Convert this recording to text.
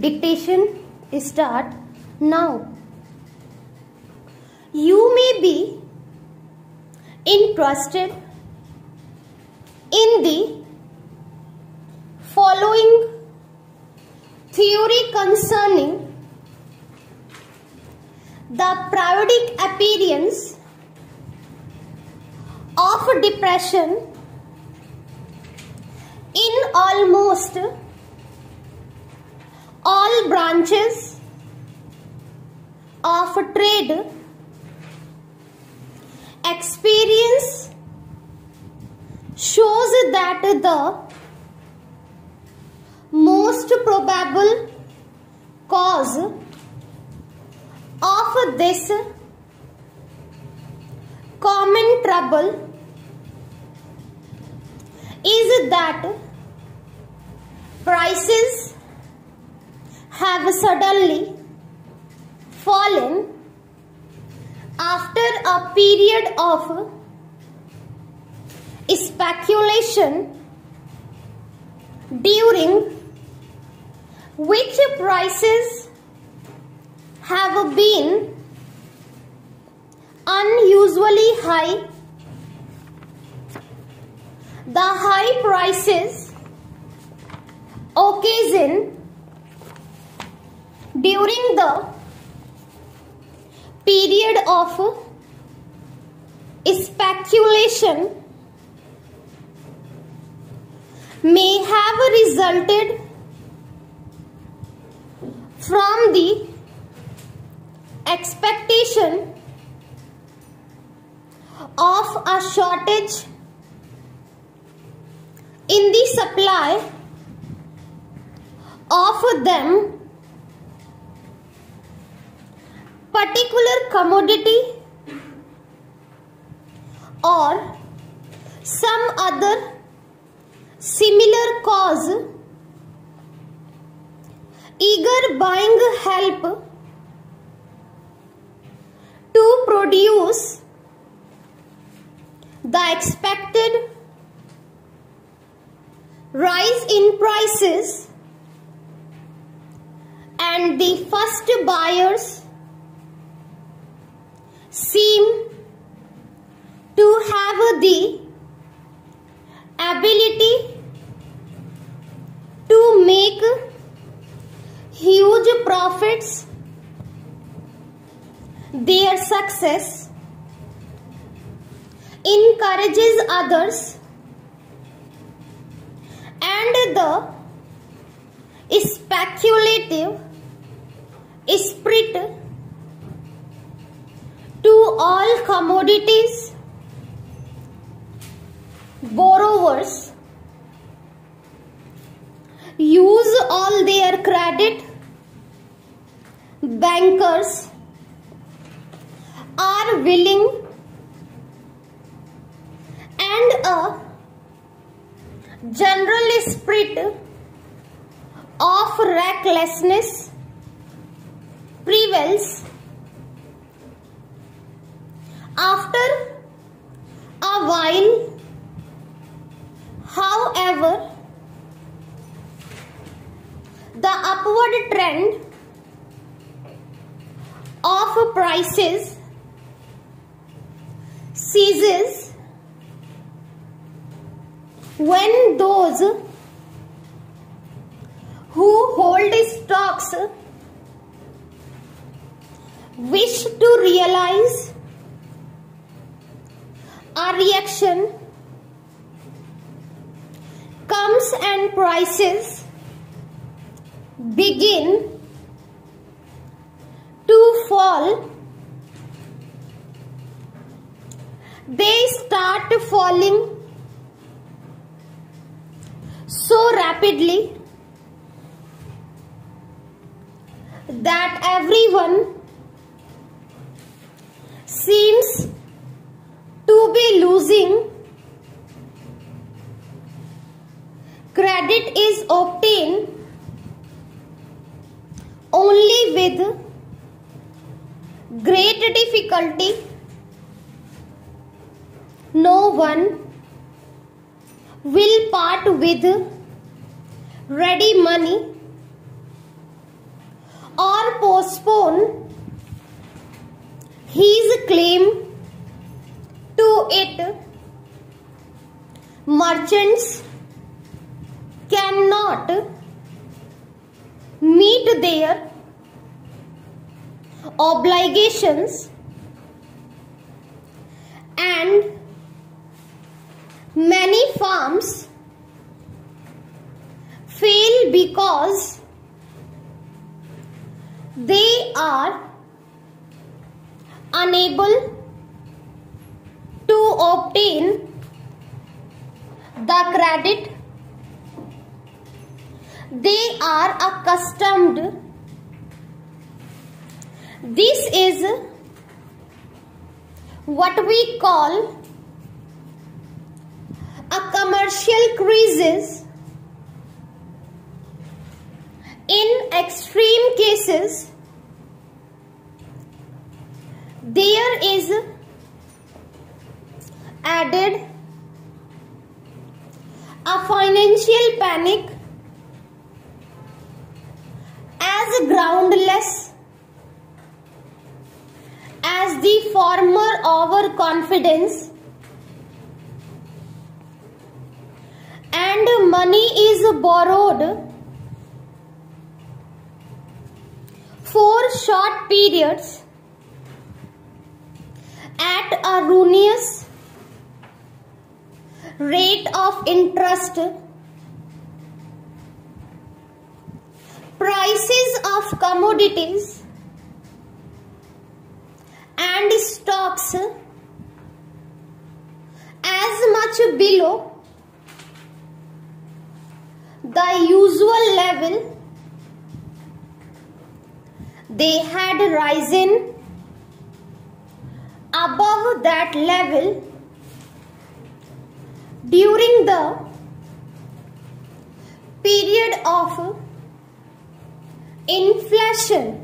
dictation start now. You may be interested in the following theory concerning the periodic appearance of depression in almost all branches of trade experience shows that the most probable cause of this common trouble is that prices have suddenly fallen after a period of speculation during which prices have been unusually high. The high prices occasion during the period of speculation may have resulted from the expectation of a shortage in the supply of them particular commodity or some other similar cause eager buying help to produce the expected rise in prices and the first buyers seem to have the ability to make huge profits their success encourages others and the speculative spirit all commodities borrowers use all their credit bankers are willing and a general spirit of recklessness prevails after a while however the upward trend of prices ceases when those who hold stocks wish to realize a reaction comes and prices begin to fall. They start falling so rapidly that everyone seems to be losing credit is obtained only with great difficulty. No one will part with ready money or postpone his claim it, merchants cannot meet their obligations and many farms fail because they are unable obtain the credit they are accustomed. This is what we call a commercial crisis. In extreme cases there is added a financial panic as groundless as the former overconfidence and money is borrowed for short periods at a ruinous rate of interest. Prices of commodities. And stocks. As much below the usual level they had risen above that level during the period of inflation